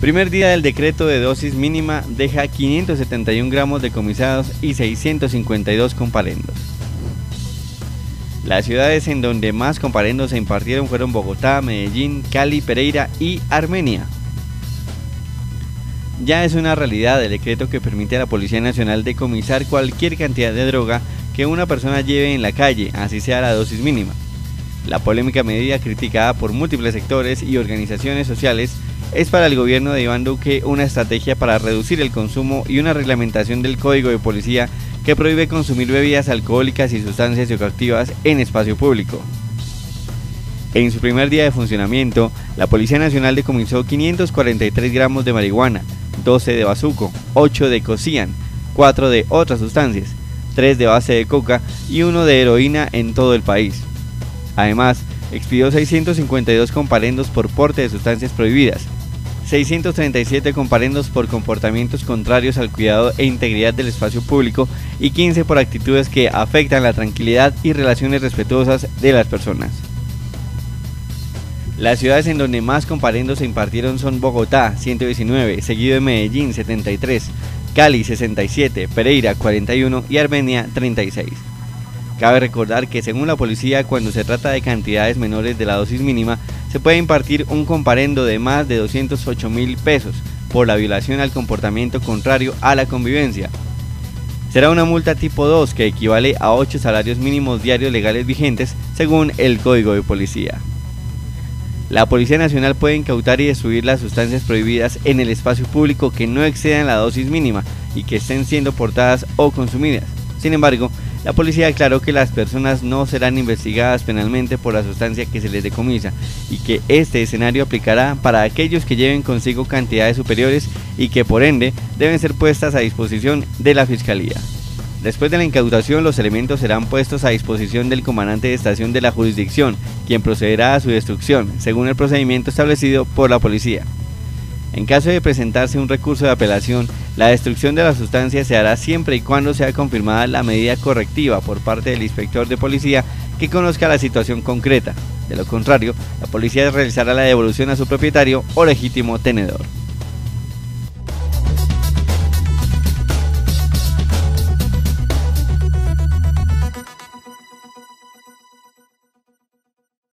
Primer día del decreto de dosis mínima deja 571 gramos decomisados y 652 comparendos. Las ciudades en donde más comparendos se impartieron fueron Bogotá, Medellín, Cali, Pereira y Armenia. Ya es una realidad el decreto que permite a la Policía Nacional decomisar cualquier cantidad de droga que una persona lleve en la calle, así sea la dosis mínima. La polémica medida criticada por múltiples sectores y organizaciones sociales es para el gobierno de Iván Duque una estrategia para reducir el consumo y una reglamentación del Código de Policía que prohíbe consumir bebidas alcohólicas y sustancias psicoactivas en espacio público. En su primer día de funcionamiento, la Policía Nacional decomisó 543 gramos de marihuana, 12 de bazuco, 8 de cocian, 4 de otras sustancias, 3 de base de coca y 1 de heroína en todo el país. Además, expidió 652 comparendos por porte de sustancias prohibidas, 637 comparendos por comportamientos contrarios al cuidado e integridad del espacio público y 15 por actitudes que afectan la tranquilidad y relaciones respetuosas de las personas. Las ciudades en donde más comparendos se impartieron son Bogotá, 119, seguido de Medellín, 73, Cali, 67, Pereira, 41 y Armenia, 36. Cabe recordar que según la policía, cuando se trata de cantidades menores de la dosis mínima, se puede impartir un comparendo de más de 208 mil pesos por la violación al comportamiento contrario a la convivencia. Será una multa tipo 2 que equivale a 8 salarios mínimos diarios legales vigentes según el Código de Policía. La Policía Nacional puede incautar y destruir las sustancias prohibidas en el espacio público que no excedan la dosis mínima y que estén siendo portadas o consumidas. Sin embargo, la policía aclaró que las personas no serán investigadas penalmente por la sustancia que se les decomisa y que este escenario aplicará para aquellos que lleven consigo cantidades superiores y que por ende deben ser puestas a disposición de la Fiscalía. Después de la incautación, los elementos serán puestos a disposición del comandante de estación de la jurisdicción, quien procederá a su destrucción, según el procedimiento establecido por la policía. En caso de presentarse un recurso de apelación, la destrucción de la sustancia se hará siempre y cuando sea confirmada la medida correctiva por parte del inspector de policía que conozca la situación concreta. De lo contrario, la policía realizará la devolución a su propietario o legítimo tenedor.